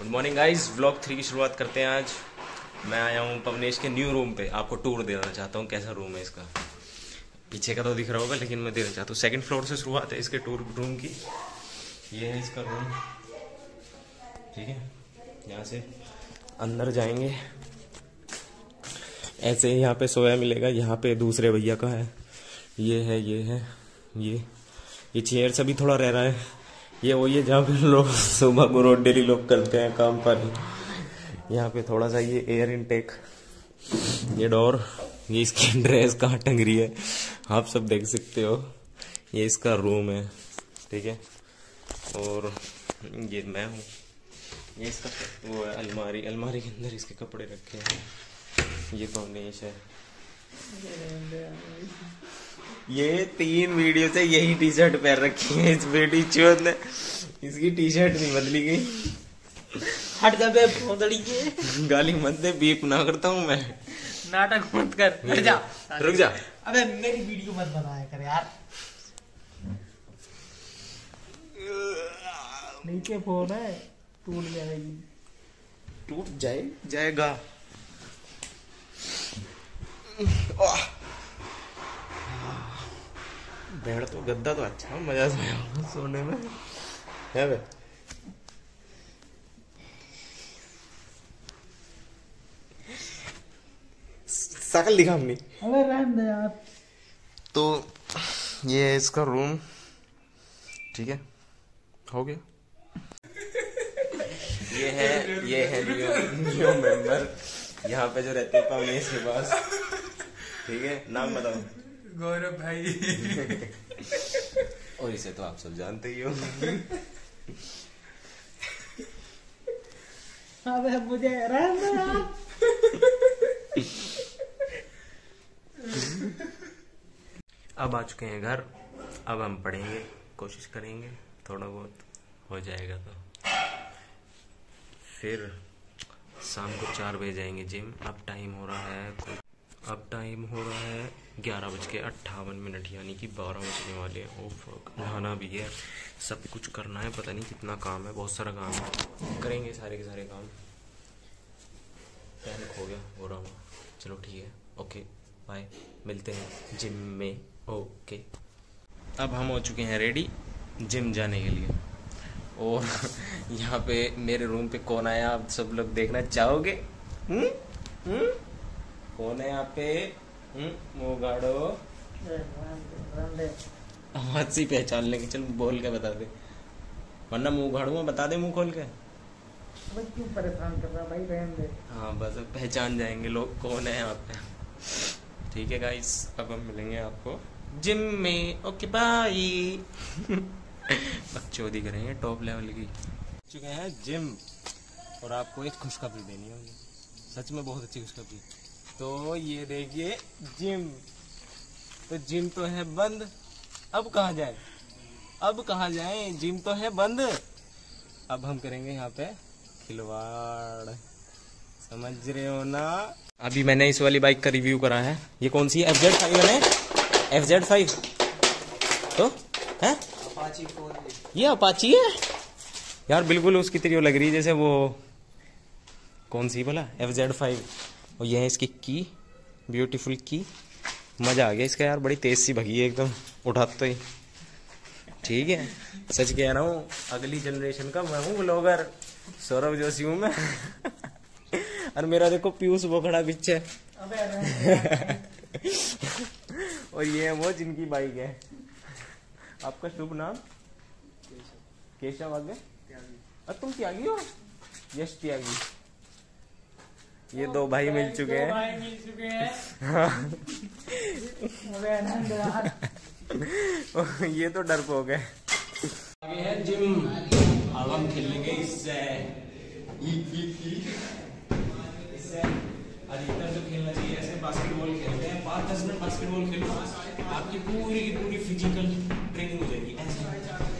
Good morning guys vlog three की शुरुआत करते हैं आज। मैं आया हूँ पवनेश के न्यू रूम पे। आपको टूर देना चाहता हूँ। कैसा रूम है इसका? पीछे का तो दिख रहा होगा, लेकिन मैं देना चाहता हूँ। सेकंड फ्लोर से शुरुआत है इसके टूर रूम की। ये है इसका रूम ठीक है? यहाँ से अंदर जाएँगे। ऐसे ही यहाँ पे सोया मिलेगा। यहाँ पे दूसरे भैया का है। ये है ये है, ये। ये चेयर से भी थोड़ा रह रहा है। ये वही है जहाँ पे लोग सुबह को रोड डेली लोग करते हैं काम पर यहाँ पे थोड़ा सा ये एयर इनटेक ये डोर ये इसकी ड्रेस कहाँ टंग रही है, आप सब देख सकते हो। ये इसका रूम है, ठीक है? और ये मैं हूँ। ये इसका वो है, अलमारी। अलमारी के अंदर इसके कपड़े रखे हैं। ये कॉम्बिनेश है। ये तीन वीडियो से यही टी शर्ट पहन रखी है इस बेटी चोत ने। इसकी टी शर्ट नहीं बदली गई। हट जा बे भोंदड़ी के। गाली मत दे बीप ना करता हूँ मैं। नाटक मत कर हट जा। रुक जा। अबे मेरी वीडियो मत बनाया कर यार। नीचे फ़ोन है टूट जाएगी। टूट जाए जाएगा। बेड तो गद्दा तो अच्छा मज़ा तो आया सोने में। है बे? शकल दिखा हमने। अबे रहने दे यार। तो ये है इसका रूम ठीक है? हो गया? ये है ये है न्यू न्यू मेंबर यहाँ पे जो रहते हैं पवनेश के पास। ठीक है? नाम बताओ। गौरव भाई। और इसे तो आप सब जानते ही हो। अबे मुझे अब आ चुके हैं घर। अब हम पढ़ेंगे कोशिश करेंगे। थोड़ा बहुत हो जाएगा तो। फिर शाम को चार बजे जाएँगे जिम। अब टाइम हो रहा है कोई अब टाइम हो रहा है ग्यारह बज के अट्ठावन मिनट, यानी कि बारह बजने वाले हैं। ओफ नहाना भी है। सब कुछ करना है, पता नहीं कितना काम है, बहुत सारा काम है। करेंगे सारे के सारे काम। टाइम खो गया, हो रहा हूँ। चलो ठीक है ओके बाय मिलते हैं जिम में ओके अब हम हो चुके हैं रेडी जिम जाने के लिए। और यहाँ पे मेरे रूम पे कौन आया? आप सब लोग देखना चाहोगे? हम्म? हम्म? कौन है यहाँ पे? हम्म मुँह गाड़ो आवाज़ से ही पहचान लेंगे चल बोल के बता दे। वरना मुँह गाड़ूँगा बता दे मुँह खोल के। क्यों परेशान कर रहा भाई रहने दे। हाँ बस अब पहचान जाएँगे लोग कौन है यहाँ पे। ठीक है गाइस अब हम मिलेंगे आपको। जिम में। ओके बाय बकचोदी करेंगे टॉप लेवल की। चुके हैं जिम। और आपको एक खुशखबरी देनी होगी। सच में बहुत अच्छी खुशखबरी। तो ये देखिए जिम। तो जिम तो है बंद। अब कहा जाए? अब कहा जाए? जिम तो है बंद। अब हम करेंगे यहाँ पे खिलवाड़। समझ रहे हो ना? अभी मैंने इस वाली बाइक का रिव्यू करा है। ये कौन सी एफ़ जेड फाइव है एफ़ जेड फाइव। तो है? ये अपाची है? यार बिल्कुल उसकी तरह लग रही है जैसे वो कौन सी बोला एफ़ जेड फाइव। और ये है इसकी की ब्यूटीफुल की। मज़ा आ गया इसका यार, बड़ी तेज सी भगी है एकदम, उठाते ही। ठीक है, सच कह रहा हूँ, अगली जनरेशन का मैं हूँ ब्लॉगर सौरभ जोशी हूँ मैं। और मेरा देखो पीयूष वो खड़ा पीछे। और ये है वो जिनकी बाइक है। आपका शुभ नाम? केशव। आगे? तुम त्यागी हो? यश त्यागी। ये दो भाई मिल चुके हैं। भाई मिल चुके हैं। ये तो डर हो। गए आगे है जिम। अब हम खेलेंगे इससे। इससे अधिकतर जो खेलना चाहिए ऐसे बास्केटबॉल खेलते हैं। पाँच दस मिनट बास्केटबॉल खेलो आपकी पूरी की पूरी फ़िज़िकल ट्रेनिंग हो जाएगी। ऐसे।